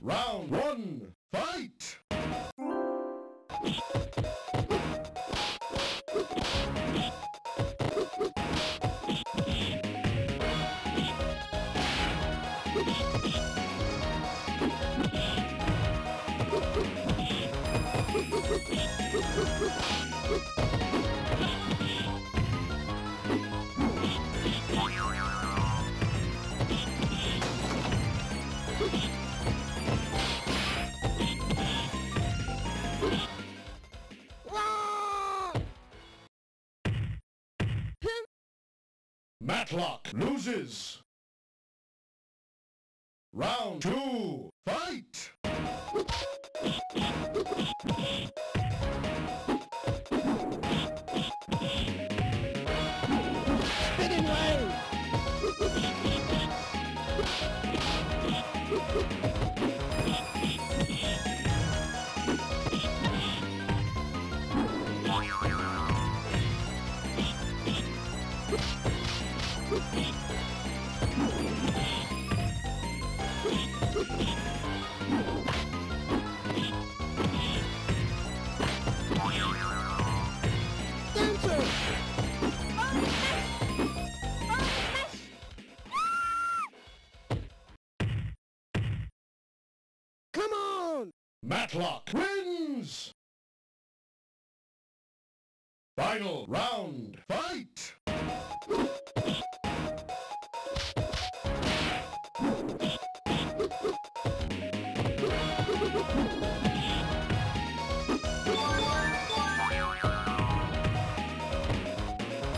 Round one, fight! Matlock loses. Round two, fight! Spinning wave! Matlock wins! Final round, fight!